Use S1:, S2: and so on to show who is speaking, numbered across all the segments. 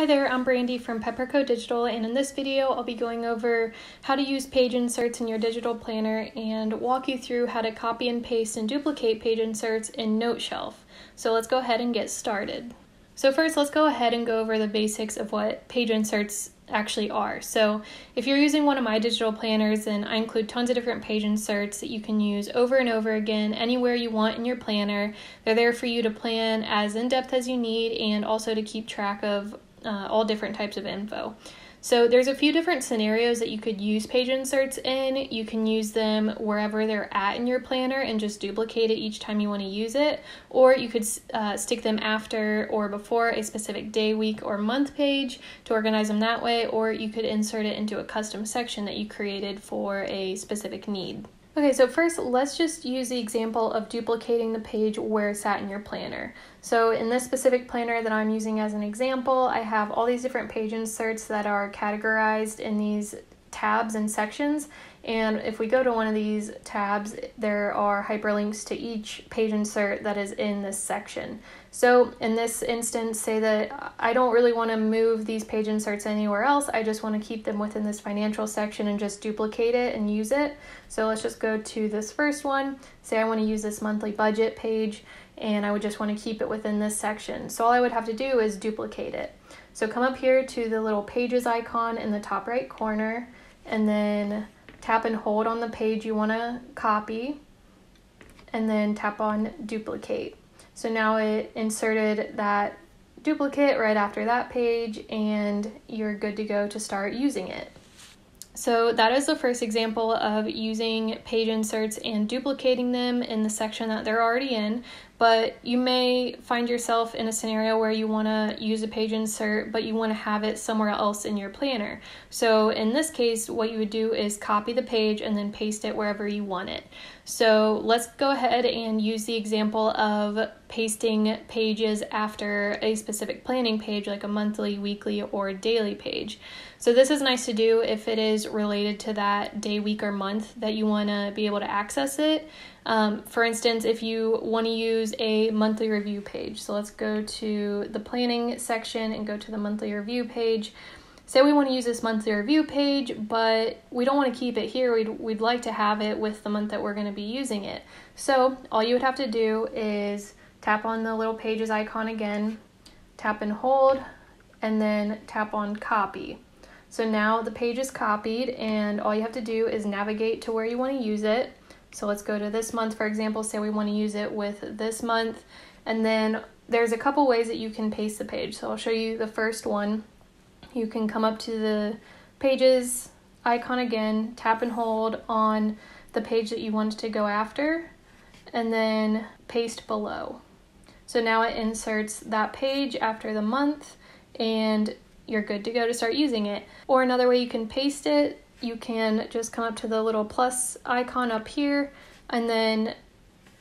S1: Hi there, I'm Brandy from Pepperko Digital, and in this video, I'll be going over how to use page inserts in your digital planner and walk you through how to copy and paste and duplicate page inserts in Noteshelf. So let's go ahead and get started. So first, let's go ahead and go over the basics of what page inserts actually are. So if you're using one of my digital planners, then I include tons of different page inserts that you can use over and over again anywhere you want in your planner. They're there for you to plan as in depth as you need and also to keep track of uh, all different types of info. So there's a few different scenarios that you could use page inserts in. You can use them wherever they're at in your planner and just duplicate it each time you want to use it, or you could uh, stick them after or before a specific day, week, or month page to organize them that way, or you could insert it into a custom section that you created for a specific need. Okay, so first let's just use the example of duplicating the page where it's at in your planner. So in this specific planner that I'm using as an example, I have all these different page inserts that are categorized in these tabs and sections. And if we go to one of these tabs, there are hyperlinks to each page insert that is in this section. So in this instance, say that I don't really want to move these page inserts anywhere else. I just want to keep them within this financial section and just duplicate it and use it. So let's just go to this first one. Say I want to use this monthly budget page and I would just want to keep it within this section. So all I would have to do is duplicate it. So come up here to the little pages icon in the top right corner and then tap and hold on the page you want to copy and then tap on duplicate. So now it inserted that duplicate right after that page and you're good to go to start using it. So that is the first example of using page inserts and duplicating them in the section that they're already in. But you may find yourself in a scenario where you want to use a page insert, but you want to have it somewhere else in your planner. So in this case, what you would do is copy the page and then paste it wherever you want it. So let's go ahead and use the example of pasting pages after a specific planning page, like a monthly, weekly, or daily page. So this is nice to do if it is related to that day, week, or month that you want to be able to access it. Um, for instance, if you want to use a monthly review page, so let's go to the planning section and go to the monthly review page. Say we want to use this monthly review page, but we don't want to keep it here. We'd, we'd like to have it with the month that we're going to be using it. So all you would have to do is tap on the little pages icon again, tap and hold, and then tap on copy. So now the page is copied and all you have to do is navigate to where you want to use it. So let's go to this month, for example, say we want to use it with this month. And then there's a couple ways that you can paste the page. So I'll show you the first one. You can come up to the pages icon again, tap and hold on the page that you want to go after, and then paste below. So now it inserts that page after the month and you're good to go to start using it. Or another way you can paste it, you can just come up to the little plus icon up here and then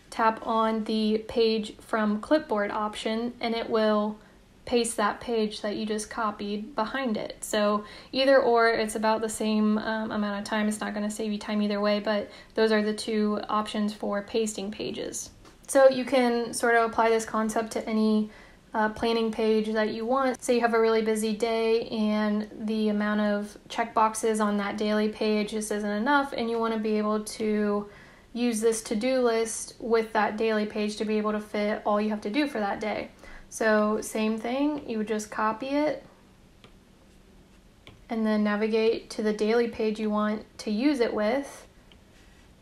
S1: tap on the page from clipboard option and it will paste that page that you just copied behind it. So either or, it's about the same um, amount of time. It's not going to save you time either way, but those are the two options for pasting pages. So you can sort of apply this concept to any uh, planning page that you want. Say you have a really busy day and the amount of check boxes on that daily page just isn't enough, and you want to be able to use this to do list with that daily page to be able to fit all you have to do for that day. So, same thing, you would just copy it and then navigate to the daily page you want to use it with.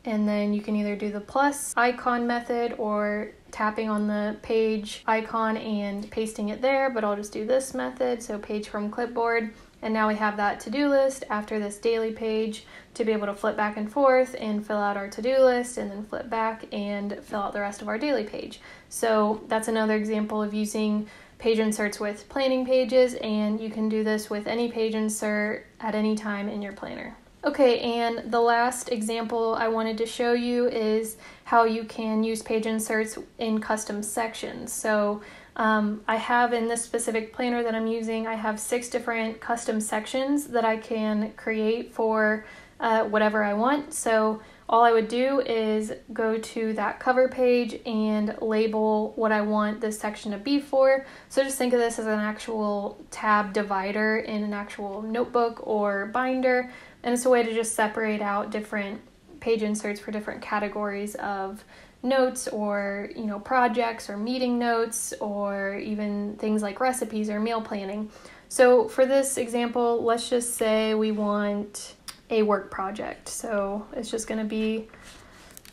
S1: And then you can either do the plus icon method or tapping on the page icon and pasting it there, but I'll just do this method, so page from clipboard. And now we have that to-do list after this daily page to be able to flip back and forth and fill out our to-do list and then flip back and fill out the rest of our daily page. So that's another example of using page inserts with planning pages and you can do this with any page insert at any time in your planner. Okay, and the last example I wanted to show you is how you can use page inserts in custom sections. So um, I have in this specific planner that I'm using, I have six different custom sections that I can create for uh, whatever I want. So all I would do is go to that cover page and label what I want this section to be for. So just think of this as an actual tab divider in an actual notebook or binder, and it's a way to just separate out different page inserts for different categories of notes or you know projects or meeting notes or even things like recipes or meal planning. So for this example, let's just say we want a work project. So it's just going to be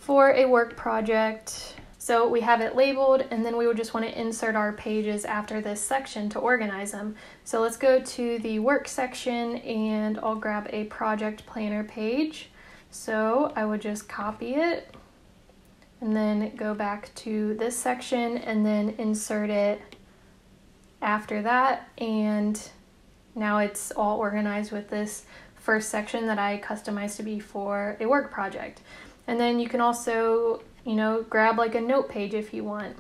S1: for a work project. So we have it labeled and then we would just want to insert our pages after this section to organize them. So let's go to the work section and I'll grab a project planner page. So I would just copy it and then go back to this section and then insert it after that and now it's all organized with this first section that I customized to be for a work project. And then you can also, you know, grab like a note page if you want.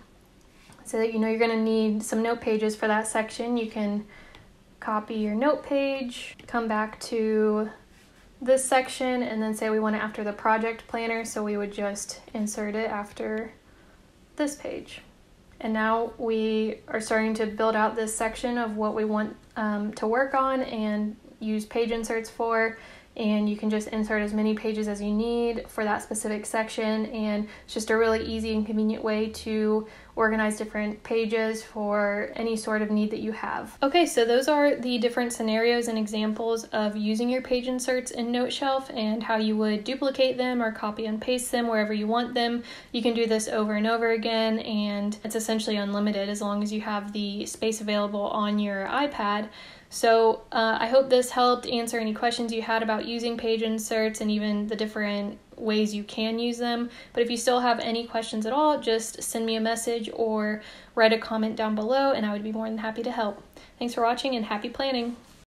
S1: So that you know you're going to need some note pages for that section. You can copy your note page, come back to this section, and then say we want it after the project planner. So we would just insert it after this page. And now we are starting to build out this section of what we want um, to work on and use page inserts for and you can just insert as many pages as you need for that specific section and it's just a really easy and convenient way to organize different pages for any sort of need that you have. Okay, so those are the different scenarios and examples of using your page inserts in Noteshelf and how you would duplicate them or copy and paste them wherever you want them. You can do this over and over again and it's essentially unlimited as long as you have the space available on your iPad. So uh, I hope this helped answer any questions you had about using page inserts and even the different ways you can use them. But if you still have any questions at all, just send me a message or write a comment down below and I would be more than happy to help. Thanks for watching and happy planning!